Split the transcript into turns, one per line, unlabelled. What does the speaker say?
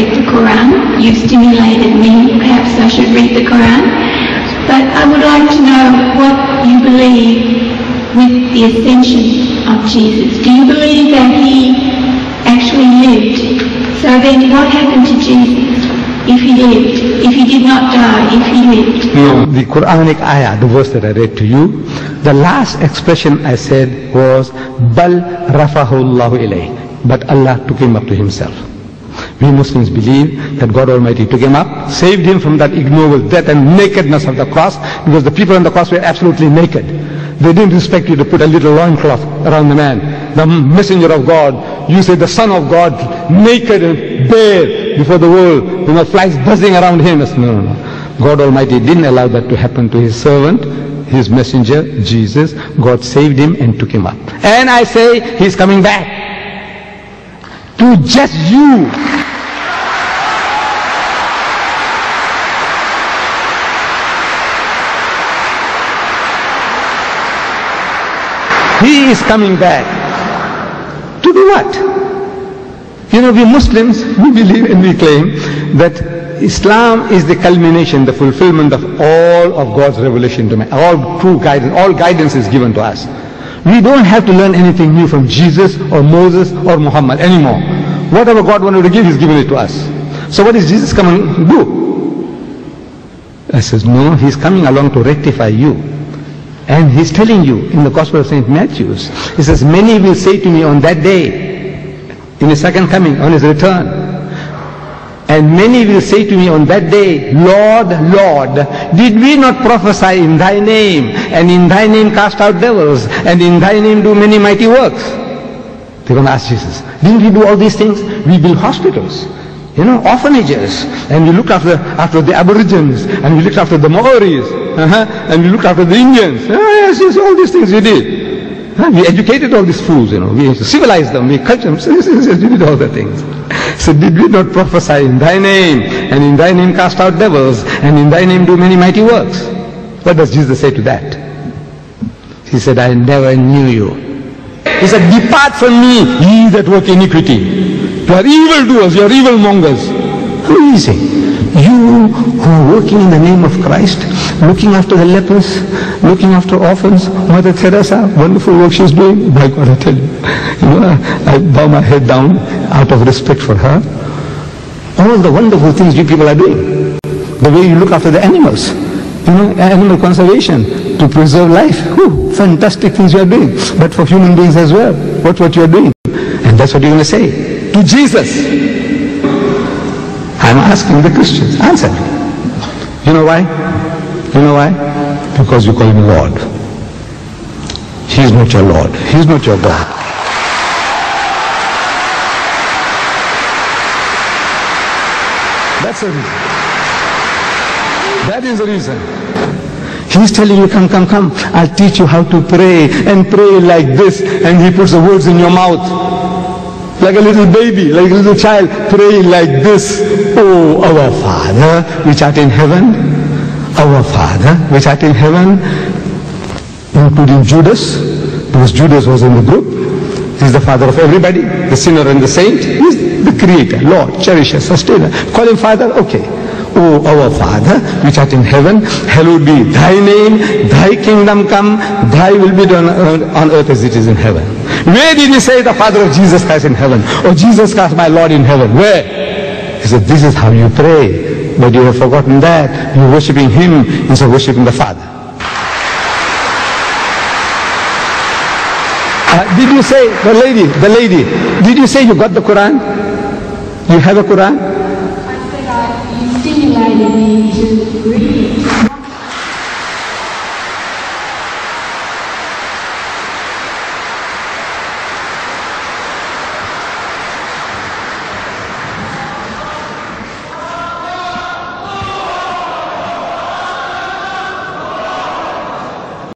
read the Quran. You stimulated me. Perhaps I should read the Quran. But I would like to know what you believe with the ascension of Jesus. Do you believe that he actually lived? So then what happened to Jesus if he lived? If he did not die, if he lived?
No, the Quranic ayah, the verse that I read to you, the last expression I said was, Bal rafahullahu ilayh. But Allah took him up to himself. We Muslims believe that God Almighty took him up, saved him from that ignoble death and nakedness of the cross, because the people on the cross were absolutely naked. They didn't respect you to put a little loincloth around the man. The messenger of God, you say the son of God, naked and bare before the world, you know, flies buzzing around him. No, no, no. God Almighty didn't allow that to happen to his servant, his messenger, Jesus. God saved him and took him up. And I say, he's coming back to just you. He is coming back. To do what? You know, we Muslims, we believe and we claim that Islam is the culmination, the fulfillment of all of God's revelation to man. All true guidance, all guidance is given to us. We don't have to learn anything new from Jesus or Moses or Muhammad anymore. Whatever God wanted to give, He's given it to us. So what is Jesus coming to do? I says, no, He's coming along to rectify you. And he's telling you in the Gospel of St. Matthew, he says, many will say to me on that day, in his second coming, on his return, and many will say to me on that day, Lord, Lord, did we not prophesy in thy name, and in thy name cast out devils, and in thy name do many mighty works? They're going to ask Jesus, didn't we do all these things? We build hospitals you know, orphanages, and we looked after, after the Aborigines, and we looked after the Maoris, uh-huh, and we looked after the Indians. Ah, yes, yes, all these things we did. Uh, we educated all these fools, you know, we civilized them, we cultured them, yes, yes, yes, we did all the things. So did we not prophesy in thy name, and in thy name cast out devils, and in thy name do many mighty works? What does Jesus say to that? He said, I never knew you. He said, depart from me, ye that work iniquity. You are evildoers, you are evil mongers. Who is he? You who are working in the name of Christ, looking after the lepers, looking after orphans, Mother Teresa, wonderful work she's doing. My God, I tell you, you know, I bow my head down out of respect for her. All the wonderful things you people are doing. The way you look after the animals, you know, animal conservation to preserve life. Whew, fantastic things you are doing. But for human beings as well, what what you are doing. And that's what you're going to say to Jesus? I'm asking the Christians. Answer me. You know why? You know why? Because you call him Lord. He is not your Lord. He is not your God. That's the reason. That is the reason. He's telling you, come, come, come. I'll teach you how to pray and pray like this. And he puts the words in your mouth like a little baby, like a little child, praying like this. Oh, our Father, which art in heaven, our Father, which art in heaven, including Judas, because Judas was in the group. He's the father of everybody, the sinner and the saint. He's the creator, Lord, cherisher, sustainer. Call him Father, okay. O our Father, which art in heaven, hallowed be thy name, thy kingdom come, thy will be done on earth as it is in heaven. Where did he say the Father of Jesus Christ in heaven? Or Jesus Christ my Lord in heaven? Where? He said, this is how you pray. But you have forgotten that. You're worshipping him instead of worshipping the Father. Uh, did you say, the lady, the lady, did you say you got the Quran? You have a Quran?
Stimulated me to it.